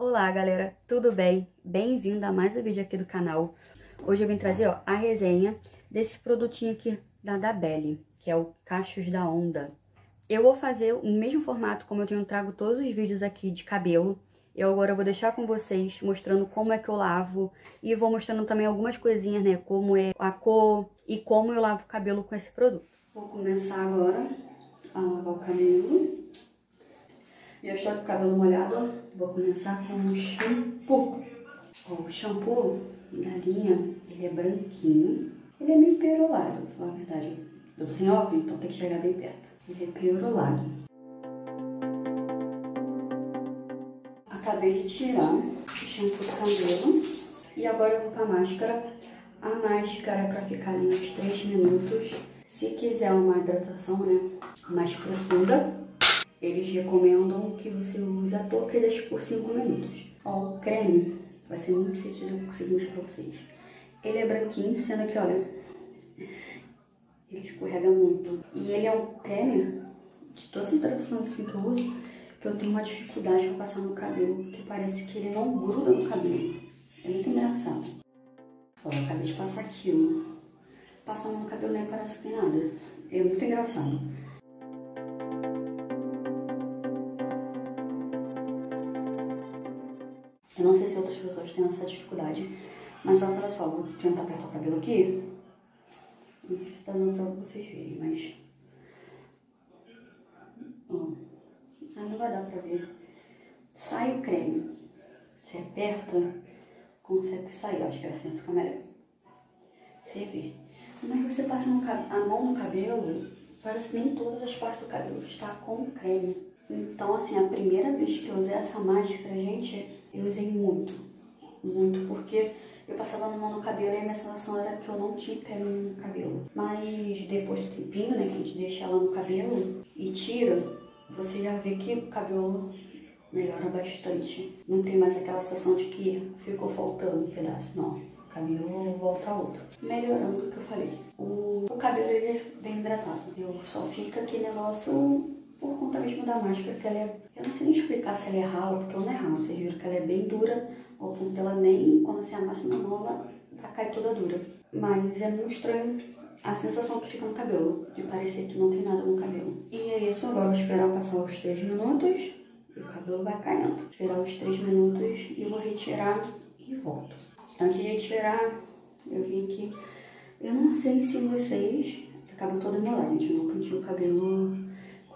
Olá galera, tudo bem? Bem-vindo a mais um vídeo aqui do canal. Hoje eu vim trazer ó, a resenha desse produtinho aqui da Dabelle, que é o Cachos da Onda. Eu vou fazer o mesmo formato como eu tenho trago todos os vídeos aqui de cabelo. Eu agora vou deixar com vocês mostrando como é que eu lavo e vou mostrando também algumas coisinhas, né? Como é a cor e como eu lavo o cabelo com esse produto. Vou começar agora a lavar o cabelo. Já estou com o cabelo molhado, vou começar com o shampoo. O shampoo da linha, ele é branquinho. Ele é meio perolado, pra falar a verdade. Eu tô sem óculos, então tem que chegar bem perto. Ele é perolado. Acabei de tirar o shampoo do cabelo. E agora eu vou pra máscara. A máscara é pra ficar ali uns 3 minutos. Se quiser uma hidratação, né, mais profunda, eles recomendam que você use a touca e deixe por 5 minutos. Ó, o creme vai ser muito difícil eu conseguir mostrar pra vocês. Ele é branquinho, sendo que, olha, ele escorrega muito. E ele é um creme, de todas as hidratações assim que eu uso, que eu tenho uma dificuldade pra passar no cabelo, que parece que ele não gruda no cabelo. É muito engraçado. Ó, eu acabei de passar aqui, ó. Passando no cabelo nem parece que tem nada. É muito engraçado. Eu não sei se outras pessoas têm essa dificuldade, mas olha só, vou tentar apertar o cabelo aqui. Não sei se tá dando pra vocês verem, mas... Ó, ah, não vai dar pra ver. Sai o creme. Você aperta, consegue sair. Acho que assim fica melhor. Você vê. Mas você passa a mão no cabelo, parece nem todas as partes do cabelo está com creme. Então, assim, a primeira vez que eu usei essa máscara, gente, eu usei muito. Muito, porque eu passava a mão no cabelo e a minha sensação era que eu não tinha creme no cabelo. Mas depois do tempinho, né, que a gente deixa ela no cabelo e tira, você já vê que o cabelo melhora bastante. Não tem mais aquela sensação de que ficou faltando um pedaço, não. O cabelo volta outro. Melhorando o que eu falei. O, o cabelo ele é bem hidratado. Eu só fica aquele negócio por conta mesmo da máscara, porque ela é... Eu não sei nem explicar se ela é rala, porque ela não é rala. Vocês viram que ela é bem dura, ao ponto dela nem... Quando você amassa na mão, ela cai toda dura. Mas é muito estranho a sensação que fica no cabelo, de parecer que não tem nada no cabelo. E é isso, agora eu vou esperar passar os 3 minutos o cabelo vai caindo. Esperar os 3 minutos e vou retirar e volto. Antes de tirar, eu vim aqui... Eu não sei se vocês... Acabou todo embolado, gente. Não pintei o cabelo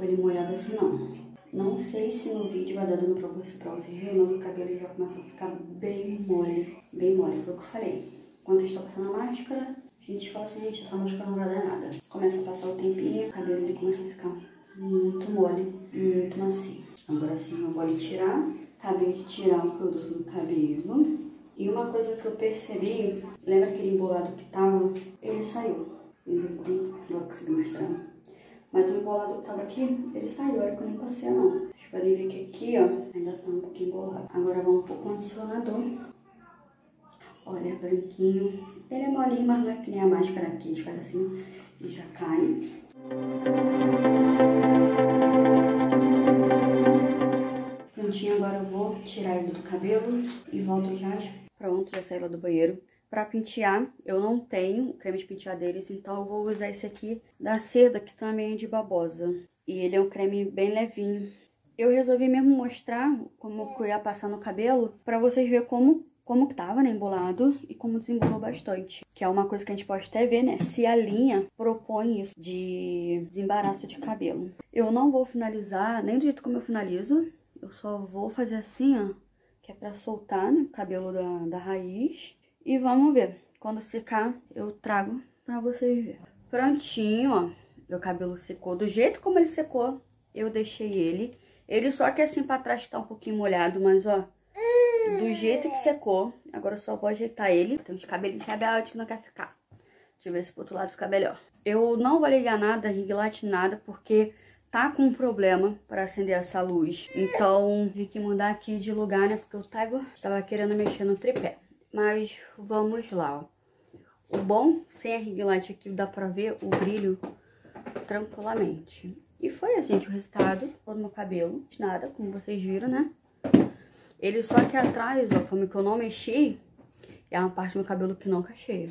ele molhado assim, não. Não sei se no vídeo vai dar dando pra, você, pra vocês verem, mas o cabelo já começa a ficar bem mole. Bem mole, foi o que eu falei. Quando eu estou passando a máscara, a gente fala assim, gente, essa máscara não vai dar nada. Começa a passar o tempinho, o cabelo ele começa a ficar muito mole, muito macio. Agora sim eu vou tirar. Acabei de tirar o produto do cabelo. E uma coisa que eu percebi, lembra aquele embolado que tava? Ele saiu. Não vou conseguir mostrar. Mas o embolado que tava aqui, ele saiu, olha que eu nem passei não. Vocês podem ver que aqui, ó, ainda tá um pouquinho embolado. Agora vamos pro condicionador. Olha, branquinho. Ele é molinho, mas não é que nem a máscara aqui. A gente faz assim e já cai. Prontinho, agora eu vou tirar ele do cabelo e volto já. Pronto, já saí lá do banheiro. Pra pentear, eu não tenho creme de pentear deles, então eu vou usar esse aqui da Seda, que também é de babosa. E ele é um creme bem levinho. Eu resolvi mesmo mostrar como eu ia passar no cabelo, pra vocês verem como, como que tava, né, embolado, e como desembolou bastante. Que é uma coisa que a gente pode até ver, né, se a linha propõe isso de desembaraço de cabelo. Eu não vou finalizar nem do jeito como eu finalizo, eu só vou fazer assim, ó, que é pra soltar, né, o cabelo da, da raiz. E vamos ver. Quando secar, eu trago pra vocês verem. Prontinho, ó. Meu cabelo secou. Do jeito como ele secou, eu deixei ele. Ele só que assim pra trás tá um pouquinho molhado, mas ó... Do jeito que secou. Agora eu só vou ajeitar ele. Tem uns cabelinhos rebeldes que não quer ficar. Deixa eu ver se pro outro lado fica melhor. Eu não vou ligar nada, ring light, nada, porque tá com um problema para acender essa luz. Então, tive que mudar aqui de lugar, né? Porque o Tiger estava querendo mexer no tripé. Mas vamos lá, ó. O bom, sem a ring light aqui, dá pra ver o brilho tranquilamente. E foi assim, gente, o resultado do meu cabelo. Nada, como vocês viram, né? Ele só aqui atrás, ó, como que eu não mexi, é uma parte do meu cabelo que não cacheia.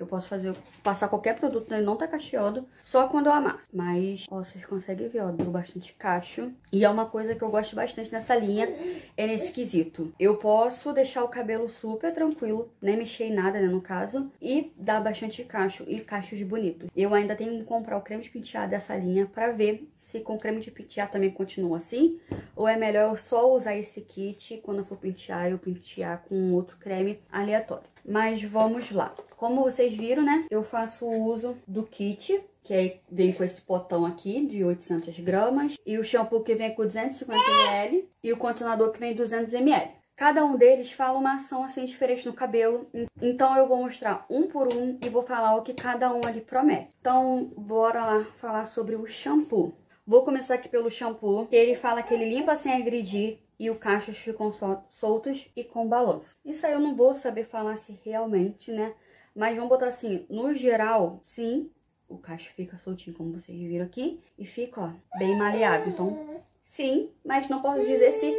Eu posso fazer, passar qualquer produto, né? Não tá cacheado, só quando eu amasso. Mas, ó, vocês conseguem ver, ó, deu bastante cacho. E é uma coisa que eu gosto bastante nessa linha, é nesse quesito. Eu posso deixar o cabelo super tranquilo, nem mexer em nada, né, no caso, e dar bastante cacho, e cachos bonitos. Eu ainda tenho que comprar o creme de pentear dessa linha pra ver se com creme de pentear também continua assim, ou é melhor eu só usar esse kit, quando eu for pentear, eu pentear com outro creme aleatório. Mas vamos lá. Como vocês viram, né? Eu faço uso do kit, que vem com esse potão aqui de 800 gramas. E o shampoo que vem com 250 ml. E o condicionador que vem 200 ml. Cada um deles fala uma ação assim diferente no cabelo. Então eu vou mostrar um por um e vou falar o que cada um ali promete. Então bora lá falar sobre o shampoo. Vou começar aqui pelo shampoo, que ele fala que ele limpa sem agredir e os cachos ficam soltos e com balanço. Isso aí eu não vou saber falar se realmente, né? Mas vamos botar assim, no geral, sim, o cacho fica soltinho, como vocês viram aqui, e fica, ó, bem maleável. Então, sim, mas não posso dizer se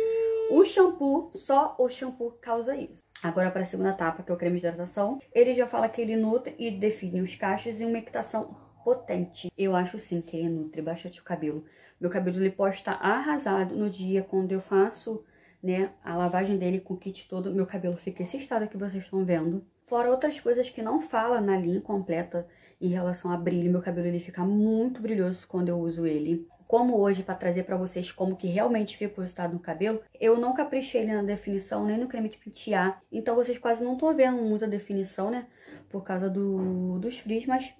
o shampoo, só o shampoo causa isso. Agora para a segunda etapa, que é o creme de hidratação, ele já fala que ele nutre e define os cachos em uma equitação potente. Eu acho sim que ele nutre bastante o cabelo. Meu cabelo ele pode estar arrasado no dia quando eu faço, né, a lavagem dele com o kit todo, meu cabelo fica esse estado que vocês estão vendo. Fora outras coisas que não fala na linha completa em relação a brilho, meu cabelo ele fica muito brilhoso quando eu uso ele. Como hoje, para trazer para vocês como que realmente fica o resultado no cabelo, eu não caprichei na definição, nem no creme de pentear. Então vocês quase não estão vendo muita definição, né? Por causa do, dos frios, mas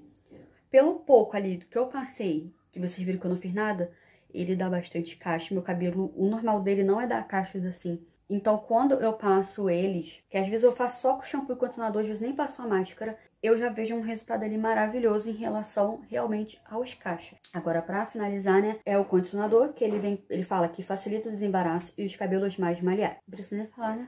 pelo pouco ali do que eu passei, que vocês viram que eu não fiz nada, ele dá bastante cacho. Meu cabelo, o normal dele não é dar cachos assim. Então, quando eu passo eles, que às vezes eu faço só com shampoo e condicionador, às vezes nem passo a máscara, eu já vejo um resultado ali maravilhoso em relação realmente aos cachos. Agora, para finalizar, né, é o condicionador, que ele vem, ele fala que facilita o desembaraço e os cabelos mais maleáveis. Não precisa nem falar, né?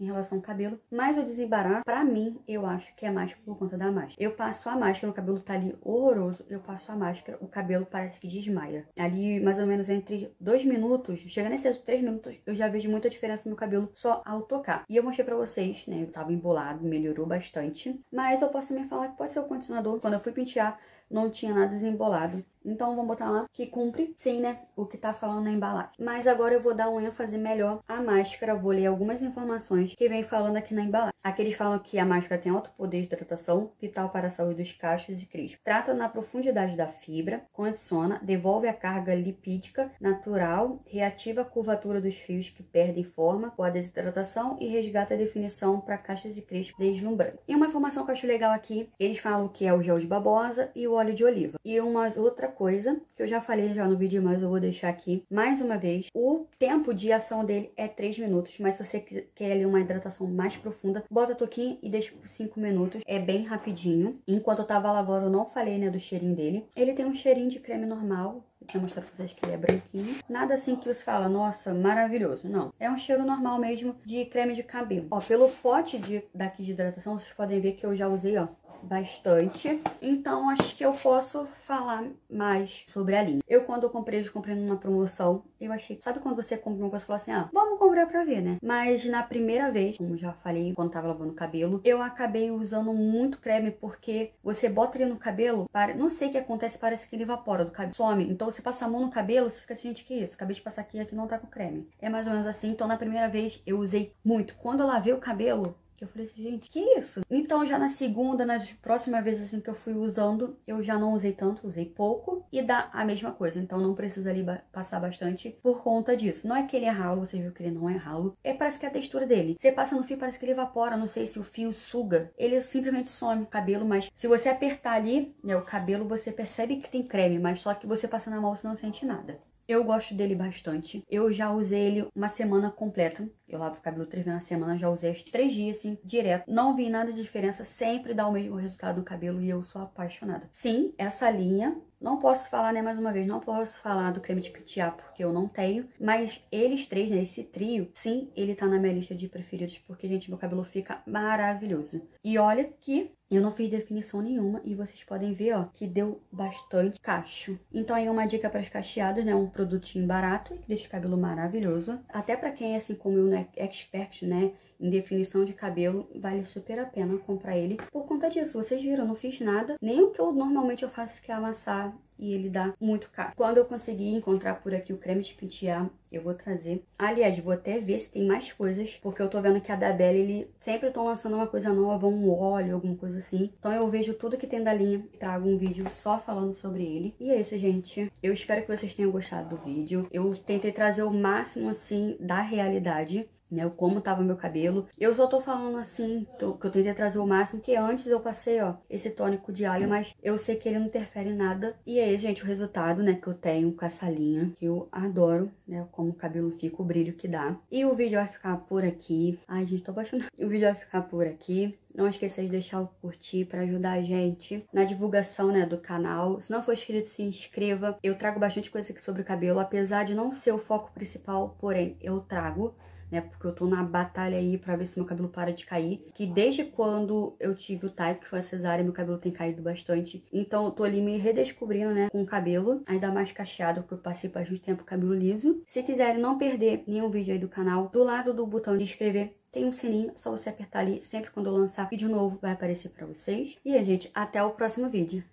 Em relação ao cabelo. Mas o desembaraço, pra mim, eu acho que é mais por conta da máscara. Eu passo a máscara, o cabelo tá ali horroroso. Eu passo a máscara, o cabelo parece que desmaia. Ali, mais ou menos entre dois minutos, chegando nesse três minutos, eu já vejo muita diferença no meu cabelo só ao tocar. E eu mostrei pra vocês, né? Eu tava embolado, melhorou bastante. Mas eu posso também falar que pode ser o condicionador. Quando eu fui pentear, não tinha nada desembolado. Então vamos botar lá que cumpre sim, né? O que tá falando na embalagem. Mas agora eu vou dar um ênfase melhor à máscara. Vou ler algumas informações que vem falando aqui na embalagem. Aqui eles falam que a máscara tem alto poder de hidratação, vital para a saúde dos cachos e crispos. Trata na profundidade da fibra, condiciona, devolve a carga lipídica natural, reativa a curvatura dos fios que perdem forma com a desidratação e resgata a definição para cachos e crispos deslumbrando. E uma informação que eu acho legal aqui, eles falam que é o gel de babosa e o óleo de oliva. E uma outra coisa, que eu já falei já no vídeo, mas eu vou deixar aqui mais uma vez. O tempo de ação dele é 3 minutos, mas se você quer ali uma hidratação mais profunda, bota toquinho e deixa por 5 minutos. É bem rapidinho. Enquanto eu tava lavando, eu não falei, né, do cheirinho dele. Ele tem um cheirinho de creme normal, Vou mostrar pra vocês que ele é branquinho. Nada assim que você fala, nossa, maravilhoso. Não. É um cheiro normal mesmo de creme de cabelo. Ó, pelo pote de, daqui de hidratação, vocês podem ver que eu já usei, ó, bastante. Então, acho que eu posso falar mais sobre a linha. Eu, quando eu comprei, eu comprei numa promoção. Eu achei... Sabe quando você compra uma coisa e fala assim, ah, vamos comprar pra ver, né? Mas na primeira vez, como já falei quando tava lavando o cabelo, eu acabei usando muito creme porque você bota ele no cabelo, para... não sei o que acontece, parece que ele evapora do cabelo, some. Então, você passa a mão no cabelo, você fica assim, gente, que isso? Acabei de passar aqui, aqui não tá com creme. É mais ou menos assim. Então, na primeira vez, eu usei muito. Quando eu lavei o cabelo, eu falei assim, gente, que isso? Então, já na segunda, nas próximas vezes assim que eu fui usando, eu já não usei tanto, usei pouco. E dá a mesma coisa, então não precisa ali passar bastante por conta disso. Não é que ele é ralo, você viu que ele não é ralo. É, parece que é a textura dele. Você passa no fio, parece que ele evapora, não sei se o fio suga. Ele simplesmente some o cabelo, mas se você apertar ali, né, o cabelo, você percebe que tem creme, mas só que você passa na mão, você não sente nada. Eu gosto dele bastante. Eu já usei ele uma semana completa. Eu lavo o cabelo três vezes na semana, já usei os três dias, assim, direto. Não vi nada de diferença, sempre dá o mesmo resultado no cabelo e eu sou apaixonada. Sim, essa linha não posso falar, né, mais uma vez, não posso falar do creme de pentear porque eu não tenho, mas eles três, né, esse trio, sim, ele tá na minha lista de preferidos porque, gente, meu cabelo fica maravilhoso. E olha que Eu não fiz definição nenhuma e vocês podem ver, ó, que deu bastante cacho. Então aí uma dica para as cacheadas, né? Um produtinho barato que deixa o cabelo maravilhoso. Até para quem é assim como eu, né, expert, né? Definição de cabelo, vale super a pena comprar ele. Por conta disso, vocês viram, eu não fiz nada, nem o que eu normalmente eu faço que é amassar e ele dá muito caro. Quando eu conseguir encontrar por aqui o creme de pentear, eu vou trazer. Aliás, vou até ver se tem mais coisas, porque eu tô vendo que a da Belle, ele sempre estão lançando uma coisa nova, um óleo, alguma coisa assim. Então eu vejo tudo que tem da linha, trago um vídeo só falando sobre ele. E é isso, gente. Eu espero que vocês tenham gostado do vídeo. Eu tentei trazer o máximo, assim, da realidade né? Como tava meu cabelo. Eu só tô falando assim, tô, que eu tentei trazer o máximo, que antes eu passei, ó, esse tônico de alho, mas eu sei que ele não interfere em nada. E aí, gente, o resultado, né, que eu tenho com essa linha, que eu adoro, né, como o cabelo fica, o brilho que dá. E o vídeo vai ficar por aqui. Ai, gente, tô apaixonada. O vídeo vai ficar por aqui. Não esqueça de deixar o curtir para ajudar a gente na divulgação, né, do canal. Se não for inscrito, se inscreva. Eu trago bastante coisa aqui sobre o cabelo, apesar de não ser o foco principal, porém, eu trago né? Porque eu tô na batalha aí pra ver se meu cabelo para de cair. Que desde quando eu tive o type, que foi a cesárea, meu cabelo tem caído bastante. Então eu tô ali me redescobrindo, né? Com o cabelo, ainda mais cacheado, porque eu passei bastante tempo cabelo liso. Se quiserem não perder nenhum vídeo aí do canal, do lado do botão de inscrever, tem um sininho, só você apertar ali, sempre quando eu lançar vídeo novo vai aparecer pra vocês. E, gente, até o próximo vídeo.